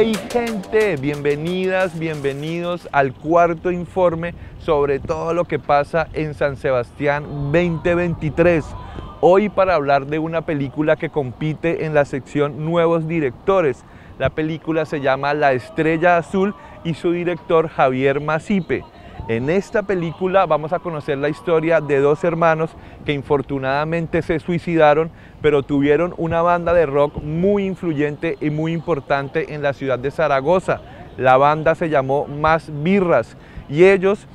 Hey gente, bienvenidas, bienvenidos al cuarto informe sobre todo lo que pasa en San Sebastián 2023. Hoy para hablar de una película que compite en la sección Nuevos Directores. La película se llama La Estrella Azul y su director Javier Masipe. En esta película vamos a conocer la historia de dos hermanos que infortunadamente se suicidaron, pero tuvieron una banda de rock muy influyente y muy importante en la ciudad de Zaragoza. La banda se llamó Más Birras y ellos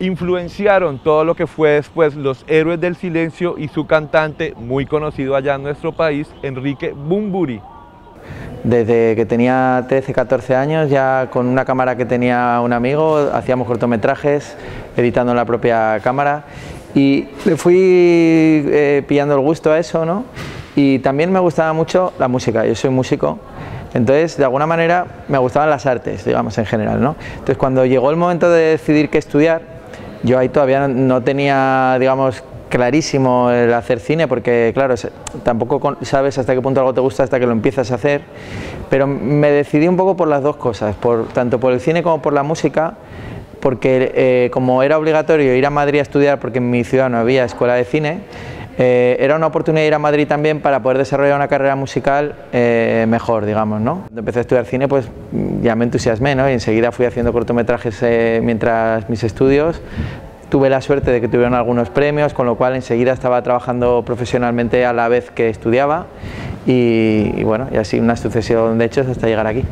influenciaron todo lo que fue después Los Héroes del Silencio y su cantante, muy conocido allá en nuestro país, Enrique Bumburi. Desde que tenía 13, 14 años, ya con una cámara que tenía un amigo, hacíamos cortometrajes, editando la propia cámara y le fui eh, pillando el gusto a eso, ¿no? Y también me gustaba mucho la música, yo soy músico, entonces de alguna manera me gustaban las artes, digamos, en general, ¿no? Entonces cuando llegó el momento de decidir qué estudiar, yo ahí todavía no tenía, digamos, clarísimo el hacer cine porque claro, tampoco sabes hasta qué punto algo te gusta hasta que lo empiezas a hacer, pero me decidí un poco por las dos cosas, por, tanto por el cine como por la música, porque eh, como era obligatorio ir a Madrid a estudiar porque en mi ciudad no había escuela de cine, eh, era una oportunidad de ir a Madrid también para poder desarrollar una carrera musical eh, mejor, digamos, ¿no? Cuando empecé a estudiar cine, pues ya me entusiasmé, ¿no? Y enseguida fui haciendo cortometrajes mientras mis estudios, Tuve la suerte de que tuvieron algunos premios, con lo cual enseguida estaba trabajando profesionalmente a la vez que estudiaba y, bueno, y así una sucesión de hechos hasta llegar aquí.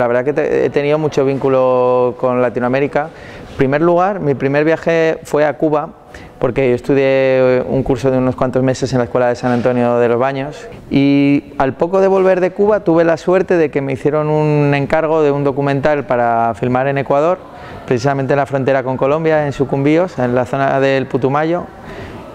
La verdad que he tenido mucho vínculo con Latinoamérica. En primer lugar, mi primer viaje fue a Cuba porque yo estudié un curso de unos cuantos meses en la Escuela de San Antonio de los Baños y al poco de volver de Cuba tuve la suerte de que me hicieron un encargo de un documental para filmar en Ecuador, precisamente en la frontera con Colombia, en Sucumbíos, en la zona del Putumayo.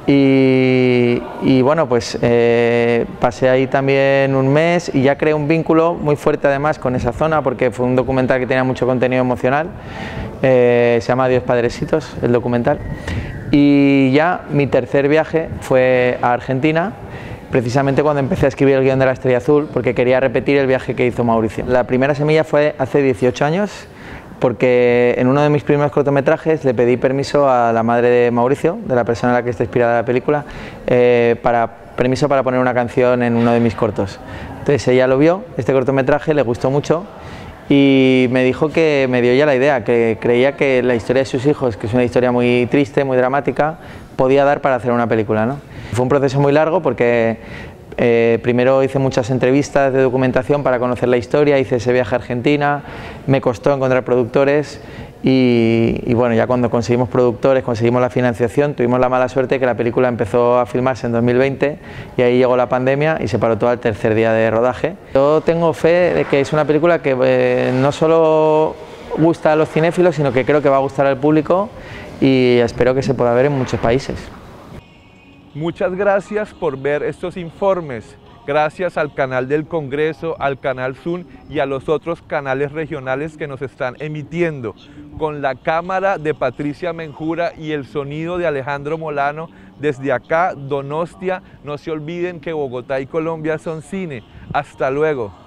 Y, bueno, pues eh, pasé ahí también un mes y ya creé un vínculo muy fuerte además con esa zona porque fue un documental que tenía mucho contenido emocional. Eh, se llama Dios Padrecitos, el documental. Y ya mi tercer viaje fue a Argentina, precisamente cuando empecé a escribir el guion de la Estrella Azul, porque quería repetir el viaje que hizo Mauricio. La primera semilla fue hace 18 años, porque en uno de mis primeros cortometrajes le pedí permiso a la madre de Mauricio, de la persona en la que está inspirada la película, eh, permiso para poner una canción en uno de mis cortos. Entonces ella lo vio, este cortometraje, le gustó mucho y me dijo que me dio ya la idea, que creía que la historia de sus hijos, que es una historia muy triste, muy dramática, podía dar para hacer una película. ¿no? Fue un proceso muy largo porque eh, primero hice muchas entrevistas de documentación para conocer la historia, hice ese viaje a Argentina, me costó encontrar productores y, bueno, ya cuando conseguimos productores, conseguimos la financiación, tuvimos la mala suerte que la película empezó a filmarse en 2020 y ahí llegó la pandemia y se paró todo al tercer día de rodaje. Yo tengo fe de que es una película que eh, no solo gusta a los cinéfilos, sino que creo que va a gustar al público y espero que se pueda ver en muchos países. Muchas gracias por ver estos informes gracias al canal del Congreso, al canal Zoom y a los otros canales regionales que nos están emitiendo. Con la cámara de Patricia Menjura y el sonido de Alejandro Molano, desde acá, Donostia, no se olviden que Bogotá y Colombia son cine. Hasta luego.